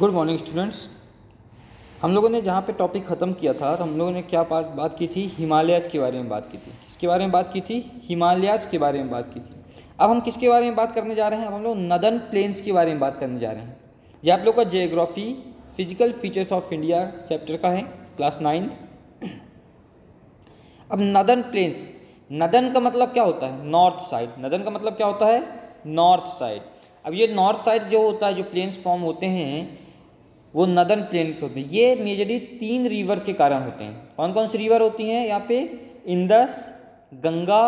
Good morning students हम लोगों ने जहाँ पे टॉपिक ख़त्म किया था तो हम लोगों ने क्या बात बात की थी? हिमालयाज के बारे में बात की थी। किसके बारे में बात की थी? हिमालयाज के बारे में बात की थी। अब हम किसके बारे में बात करने जा रहे हैं? अब हम लोग नदन प्लेन्स के बारे में बात करने जा रहे हैं। ये आप लोग का geography physical features of India chapter का है क्लास नाइन्थ अब नदन प्लेन्स नदन का मतलब क्या होता है? नॉर्थ साइड नदन का मतलब क्या होता है? नॉर्थ साइड अब ये नॉर्थ साइड जो होता है, जो प्लेन्स फॉर्म होते हैं वो नदन प्लेन के होते हैं ये मेजरली तीन रिवर के कारण होते हैं। कौन कौन सी रिवर होती हैं? यहाँ पे इंदस, गंगा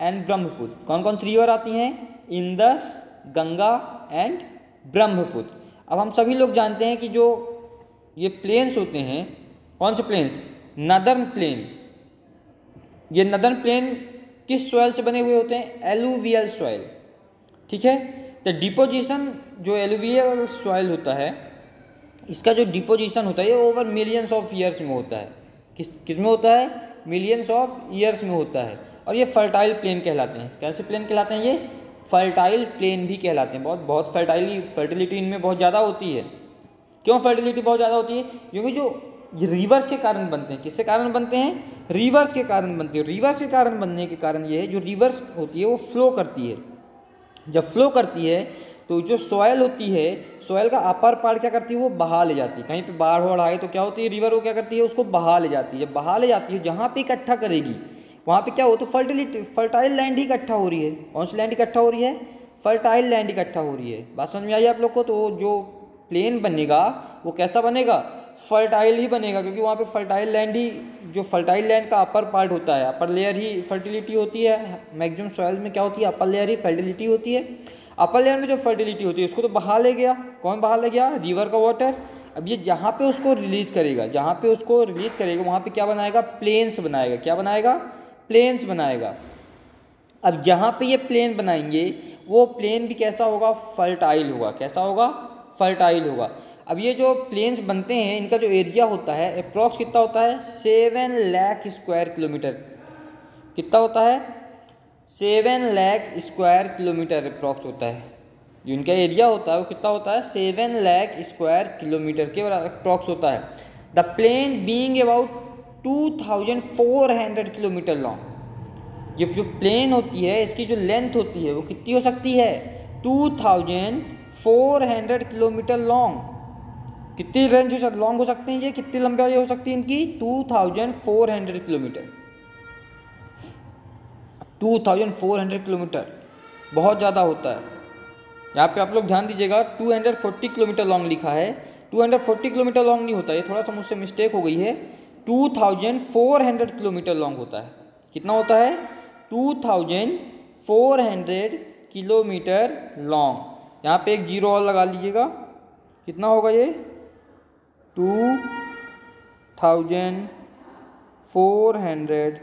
एंड ब्रह्मपुत्र। कौन कौन सी रिवर आती हैं? इंदस, गंगा एंड ब्रह्मपुत्र। अब हम सभी लोग जानते हैं कि जो ये प्लेन्स होते हैं, कौन से प्लेन्स नदर्न प्लेन ये नदर्न प्लेन किस सॉइल से बने हुए होते हैं? एलुवियल सॉइल ठीक है? तो डिपोजिशन जो एलुवियल सॉइल होता है इसका जो डिपोजिशन होता है, ये ओवर मिलियंस ऑफ़ ईयर्स में होता है। किस किसमें होता है? मिलियंस ऑफ़ ईयर्स में होता है। और ये फर्टाइल प्लेन कहलाते हैं। कैसे प्लेन कहलाते हैं ये? फर्टाइल प्लेन भी कहलाते हैं। बहुत बहुत फर्टाइल फर्टिलिटी इनमें बहुत ज़्यादा होती है। क्यों फर्टिलिटी बहुत ज़्यादा होती है? क्योंकि जो रिवर्स के कारण बनते हैं। किसके कारण बनते हैं? रिवर्स के कारण बनते हैं। रिवर्स के कारण बनने के कारण ये है, जो रिवर्स होती है, वो फ्लो करती है। जब फ्लो करती है तो जो सॉयल होती है सॉयल का अपर पार्ट क्या करती है, वो बहा ले जाती है। कहीं पे बाढ़ वाढ़ आए तो क्या होती है रिवर वो क्या करती है, उसको बहा ले जाती है। जब बहा ले जाती है, जहाँ पे इकट्ठा करेगी, वहाँ पे क्या हो तो फर्टिलिटी फर्टाइल लैंड ही इकट्ठा हो रही है। कौन सी लैंड इकट्ठा हो रही है? फर्टाइल लैंड इकट्ठा हो रही है। बात समझ में आई आप लोग को? तो जो प्लेन बनेगा, वो कैसा बनेगा? फर्टाइल ही बनेगा, क्योंकि वहाँ पे फर्टाइल लैंड ही, जो फर्टाइल लैंड का अपर पार्ट होता है अपर लेयर ही फर्टिलिटी होती है। मैक्सिमम सॉयल में क्या होती है अपर लेयर ही फर्टिलिटी होती है। अपर लेयर में जो फर्टिलिटी होती है, उसको तो बहा ले गया। कौन बहा ले गया? रिवर का वाटर अब ये जहाँ पे उसको रिलीज़ करेगा, जहाँ पे उसको रिलीज़ करेगा, वहाँ पे क्या बनाएगा? प्लेन्स बनाएगा। क्या बनाएगा? प्लेन्स बनाएगा। अब जहाँ पे ये प्लेन बनाएँगे, वो प्लेन भी कैसा होगा? फर्टाइल होगा। कैसा होगा? फर्टाइल होगा। अब ये जो प्लेन्स बनते हैं, इनका जो एरिया होता है अप्रॉक्स कितना होता है? सेवन लैख स्क्वायर किलोमीटर कितना होता है? Seven lakh square kilometre approx होता है। जो इनका एरिया होता है, वो कितना होता है? सेवन लैख स्क्वायर किलोमीटर के अप्रॉक्स होता है। The plain being about two thousand four hundred kilometre long. ये जो प्लेन होती है, इसकी जो लेंथ होती है, वो कितनी हो सकती है? Two thousand four hundred kilometre long. कितनी रेंज हो सकती लॉन्ग हो सकते हैं ये? कितनी लंबाई हो सकती है इनकी? Two thousand four hundred kilometre. Two thousand four hundred kilometre. बहुत ज़्यादा होता है। यहाँ पे आप लोग ध्यान दीजिएगा two hundred forty kilometre long लिखा है। Two hundred forty kilometre long नहीं होता, ये थोड़ा सा मुझसे मिस्टेक हो गई है। Two thousand four hundred kilometre long होता है। कितना होता है? Two thousand four hundred kilometre long यहाँ पे एक ज़ीरो और लगा लीजिएगा। कितना होगा ये? Two thousand four hundred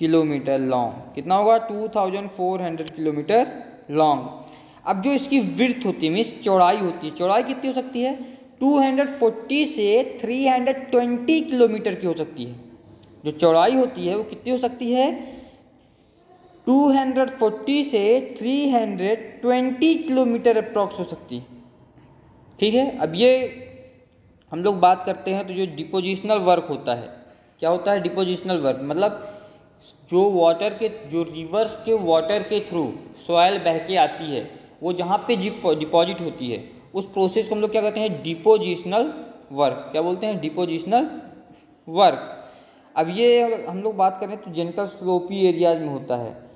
kilometre long कितना होगा? Two thousand four hundred kilometre long अब जो इसकी विर्थ होती है मीन्स चौड़ाई होती है, चौड़ाई कितनी हो सकती है? 240 से 320 किलोमीटर की हो सकती है. जो चौड़ाई होती है, वो कितनी हो सकती है? 240 से 320 किलोमीटर अप्रॉक्स हो सकती है. ठीक है? अब ये हम लोग बात करते हैं तो जो डिपोजिशनल वर्क होता है, क्या होता है? डिपोजिशनल वर्क मतलब जो वाटर के, जो रिवर्स के वाटर के थ्रू सॉयल बह के आती है, वो जहाँ पे डिपॉजिट होती है, उस प्रोसेस को हम लोग क्या कहते हैं? डिपोजिशनल वर्क क्या बोलते हैं? डिपोजिशनल वर्क अब ये हम लोग बात करें तो जेंटल स्लोपी एरियाज़ में होता है।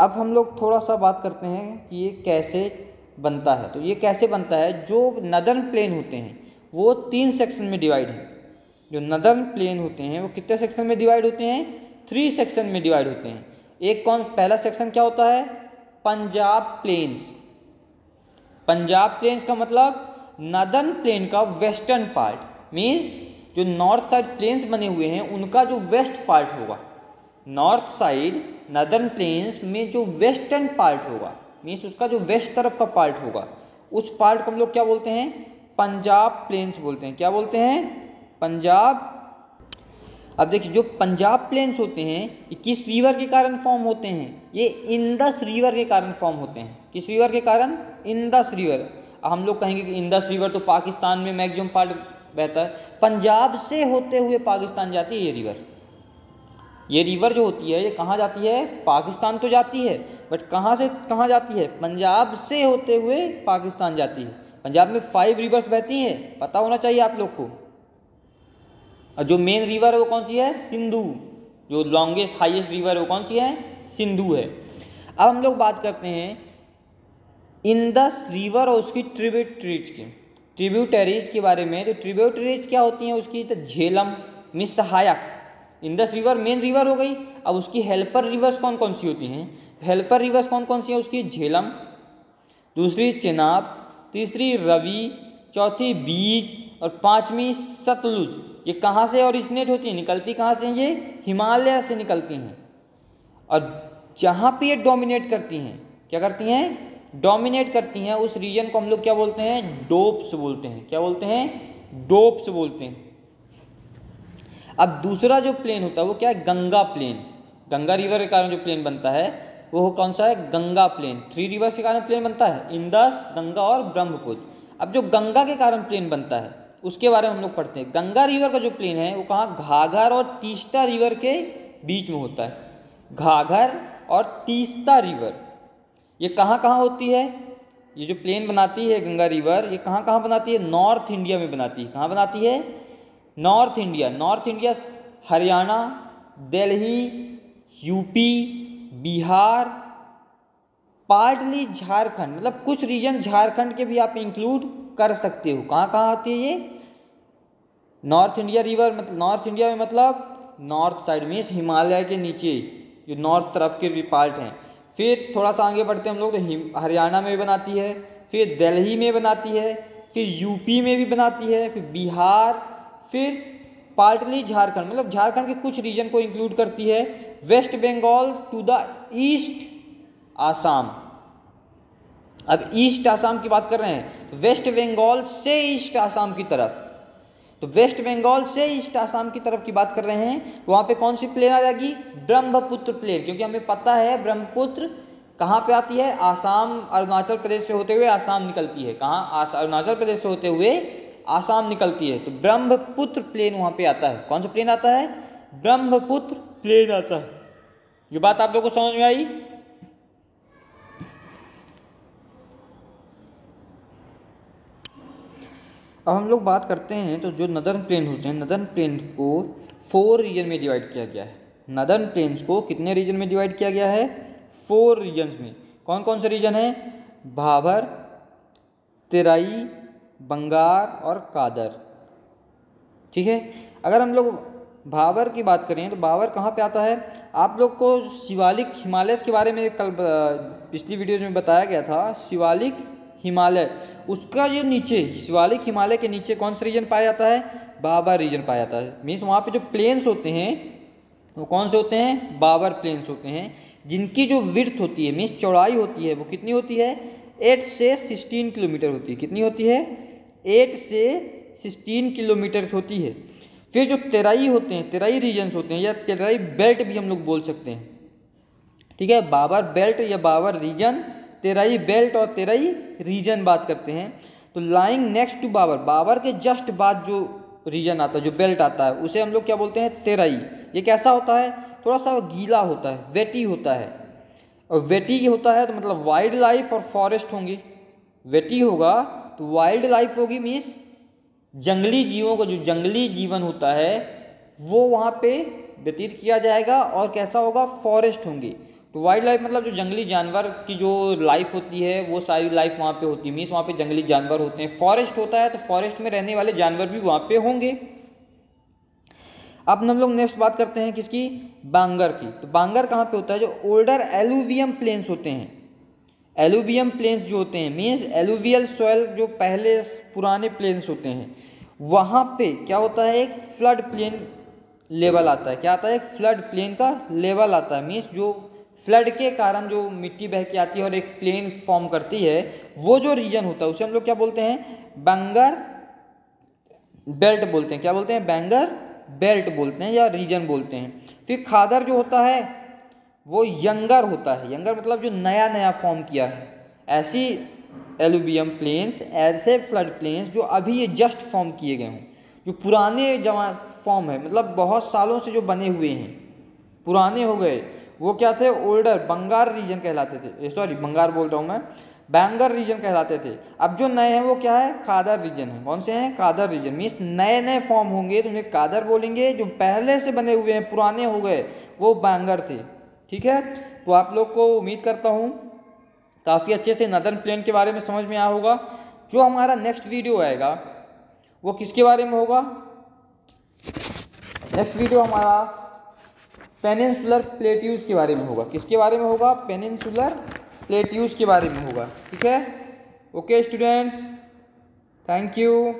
अब हम लोग थोड़ा सा बात करते हैं कि ये कैसे बनता है। तो ये कैसे बनता है? जो नदर्न प्लेन होते हैं, वो तीन सेक्शन में डिवाइड है। जो नदर्न प्लेन होते हैं, वो कितने सेक्शन में डिवाइड होते हैं? थ्री सेक्शन में डिवाइड होते हैं। एक कौन, पहला सेक्शन क्या होता है? पंजाब प्लेन्स पंजाब प्लेन्स का मतलब नदर्न प्लेन का वेस्टर्न पार्ट मीन्स जो नॉर्थ साइड प्लेन्स बने हुए हैं, उनका जो वेस्ट पार्ट होगा। नॉर्थ साइड नदर्न प्लेन्स में जो वेस्टर्न पार्ट होगा। मीन्स उसका जो वेस्ट तरफ़ का पार्ट होगा। उस पार्ट को हम लोग क्या बोलते हैं? पंजाब प्लेन्स बोलते हैं। क्या बोलते हैं? पंजाब अब देखिए, जो पंजाब प्लेन्स होते हैं, ये किस रिवर के कारण फॉर्म होते हैं? ये इंदस रिवर के कारण फॉर्म होते हैं। किस रिवर के कारण? इंदस रिवर हम लोग कहेंगे कि इंदस रिवर तो पाकिस्तान में मैक्सिमम पार्ट बहता है। पंजाब से होते हुए पाकिस्तान जाती है ये रिवर ये रिवर जो होती है, ये कहाँ जाती है? पाकिस्तान तो जाती है बट कहाँ से, कहाँ जाती है? पंजाब से होते हुए पाकिस्तान जाती है। पंजाब में फाइव रिवर्स बहती हैं, पता होना चाहिए आप लोग को। और जो मेन रिवर है वो कौन सी है? सिंधु। जो लॉन्गेस्ट हाईएस्ट रिवर है वो कौन सी है? सिंधु है। अब हम लोग बात करते हैं इंदस रिवर और उसकी ट्रिब्यूटरीज की। ट्रिब्यूटरीज के बारे में। तो ट्रिब्यूटरीज क्या होती हैं? उसकी तो झेलम मिस सहायक इंदस रिवर मेन रिवर हो गई। अब उसकी हेल्पर रिवर्स कौन कौन सी होती हैं? हेल्पर रिवर्स कौन कौन सी हैं? उसकी झेलम। दूसरी चिनाब, तीसरी रवि, चौथी बीज और पांचवी सतलुज, ये कहाँ से ओरिजिनेट होती है? निकलती कहाँ से ये? हिमालय से निकलती हैं। और जहाँ पे ये डोमिनेट करती हैं, क्या करती हैं? डोमिनेट करती हैं। उस रीजन को हम लोग क्या बोलते हैं? डोप्स बोलते हैं। क्या बोलते हैं? डोप्स बोलते हैं। अब दूसरा जो प्लेन होता है, वो क्या है? गंगा प्लेन गंगा रिवर के कारण जो प्लेन बनता है, वो कौन सा है? गंगा प्लेन थ्री रिवर्स के कारण प्लेन बनता है। इंदस गंगा और ब्रह्मपुत्र अब जो गंगा के कारण प्लेन बनता है उसके बारे में हम लोग पढ़ते हैं। गंगा रिवर का जो प्लेन है, वो कहाँ? घाघर और तीस्ता रिवर के बीच में होता है। घाघर और तीस्ता रिवर। ये कहाँ कहाँ होती है? ये जो प्लेन बनाती है गंगा रिवर, ये कहाँ कहाँ बनाती है? नॉर्थ इंडिया में बनाती है। कहाँ बनाती है? North India. North India Haryana, Delhi, UP, Bihar partly Jharkhand. मतलब कुछ रीजन झारखंड के भी आप इंक्लूड कर सकते हो। कहाँ कहाँ आती है ये? नॉर्थ इंडिया रिवर मतलब नॉर्थ इंडिया में मतलब नॉर्थ साइड में हिमालय के नीचे, जो नॉर्थ तरफ़ के भी पार्ट हैं। फिर थोड़ा सा आगे बढ़ते हैं हम लोग तो हरियाणा में भी बनाती है, फिर दिल्ली में बनाती है, फिर यूपी में भी बनाती है, फिर बिहार, फिर पार्टली झारखंड मतलब झारखंड के कुछ रीजन को इंक्लूड करती है। West Bengal to the east Assam अब ईस्ट आसाम की बात कर रहे हैं तो वेस्ट बंगाल से ईस्ट आसाम की तरफ़। तो वेस्ट बंगाल से ईस्ट आसाम की तरफ़ की बात कर रहे हैं तो वहाँ पे कौन सी प्लेन आ जाएगी? ब्रह्मपुत्र प्लेन क्योंकि हमें पता है ब्रह्मपुत्र कहाँ पे आती है? आसाम, अरुणाचल प्रदेश से होते हुए आसाम निकलती है। कहाँ? अरुणाचल प्रदेश से होते हुए आसाम निकलती है। तो ब्रह्मपुत्र प्लेन वहाँ पे आता है। कौन सा प्लेन आता है? ब्रह्मपुत्र प्लेन आता है। ये बात आप लोग को समझ में आई? अब हम लोग बात करते हैं तो जो नदर्न प्लेन होते हैं नदर्न प्लेन को फोर रीजन में डिवाइड किया गया है। नदर्न प्लेन्स को कितने रीजन में डिवाइड किया गया है? फोर रीजन्स में। कौन कौन से रीजन है? भाभर, तेराई, बंगार और कादर। ठीक है? अगर हम लोग भावर की बात करें तो भावर कहाँ पे आता है? आप लोग को शिवालिक हिमालय के बारे में कल पिछली वीडियोज़ में बताया गया था, शिवालिक हिमालय। उसका जो नीचे, शिवालिक हिमालय के नीचे कौन सा रीजन पाया जाता है? बाबर रीजन पाया जाता है। मीन्स वहाँ पे जो प्लेन्स होते हैं, वो कौन से होते हैं? बाबर प्लेन्स होते हैं। जिनकी जो विर्थ होती है मीन्स चौड़ाई होती है, वो कितनी होती है? एट से सिक्सटीन किलोमीटर होती है। कितनी होती है? एट से सिक्सटीन किलोमीटर होती है। फिर जो तेराई होते हैं, तेराई रीजन्स होते हैं, या तेराई बेल्ट भी हम लोग बोल सकते हैं। ठीक है? बाबर बेल्ट या बाबर रीजन तेराई बेल्ट और तेराई रीजन बात करते हैं। तो lying next to Bhabar Bhabar के जस्ट बाद जो रीजन आता है, जो बेल्ट आता है, उसे हम लोग क्या बोलते हैं? तेराई ये कैसा होता है? थोड़ा सा गीला होता है वेटी होता है। और वेटी होता है तो मतलब वाइल्ड लाइफ और फॉरेस्ट होंगे। वेटी होगा तो वाइल्ड लाइफ होगी मीन्स जंगली जीवों का, जो जंगली जीवन होता है, वो वहाँ पे व्यतीत किया जाएगा और कैसा होगा? फॉरेस्ट होंगे। तो वाइल्ड लाइफ मतलब जो जंगली जानवर की जो लाइफ होती है, वो सारी लाइफ वहाँ पे होती है। मीन्स वहाँ पे जंगली जानवर होते हैं। फॉरेस्ट होता है तो फॉरेस्ट में रहने वाले जानवर भी वहाँ पे होंगे। अब हम लोग नेक्स्ट बात करते हैं किसकी? बांगर की। तो बांगर कहाँ पे होता है? जो ओल्डर एलुवियम प्लेन्स होते हैं। एलुवियम प्लेन्स जो होते हैं मीन्स एलुवियल सॉयल जो पहले पुराने प्लेन्स होते हैं, वहाँ पे क्या होता है? एक फ्लड प्लेन लेवल आता है। क्या आता है? एक फ्लड प्लेन का लेवल आता है। मीन्स जो फ्लड के कारण जो मिट्टी बह के आती है और एक प्लेन फॉर्म करती है, वो जो रीजन होता है, उसे हम लोग क्या बोलते हैं? बंगर बेल्ट बोलते हैं। क्या बोलते हैं? बैंगर बेल्ट बोलते हैं या रीजन बोलते हैं। फिर खादर जो होता है, वो यंगर होता है। यंगर मतलब जो नया नया फॉर्म किया है। ऐसी एलुबियम प्लेन्स ऐसे फ्लड प्लेन्स जो अभी ये जस्ट फॉर्म किए गए हों। जो पुराने जमा फॉर्म है मतलब बहुत सालों से जो बने हुए हैं। पुराने हो गए। वो क्या थे? ओल्डर बंगार रीजन कहलाते थे। सॉरी बंगार बोल रहा हूँ मैं। बैंगर रीजन कहलाते थे। अब जो नए हैं वो क्या है? कादर रीजन है। कौन से हैं? कादर रीजन मीन्स नए नए फॉर्म होंगे तो उन्हें कादर बोलेंगे, जो पहले से बने हुए हैं, पुराने हो गए, वो बैंगर थे। ठीक है? तो आप लोग को उम्मीद करता हूँ, काफ़ी अच्छे से नदर्न प्लेन के बारे में समझ में आया होगा। जो हमारा नेक्स्ट वीडियो आएगा, वो किसके बारे में होगा? नेक्स्ट वीडियो हमारा पेनिनसुलर प्लेट्यूज के बारे में होगा। किसके बारे में होगा? पेनिनसुलर प्लेट्यूज के बारे में होगा। ठीक है? Okay, students. Thank you.